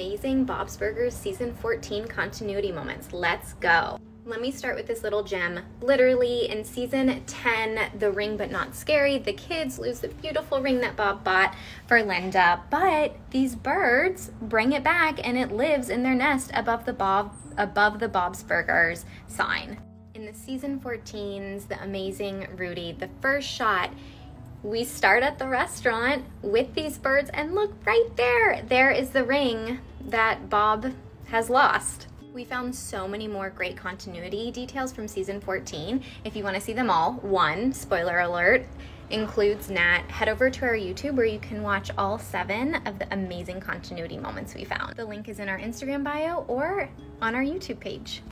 amazing Bob's Burgers season 14 continuity moments. Let's go. Let me start with this little gem. Literally in season 10, the ring but not scary, the kids lose the beautiful ring that Bob bought for Linda, but these birds bring it back and it lives in their nest above the Bob above the Bob's Burgers sign. In the season 14's The Amazing Rudy, the first shot we start at the restaurant with these birds and look right there. There is the ring that Bob has lost. We found so many more great continuity details from season 14. If you want to see them all, one, spoiler alert, includes Nat. Head over to our YouTube where you can watch all seven of the amazing continuity moments we found. The link is in our Instagram bio or on our YouTube page.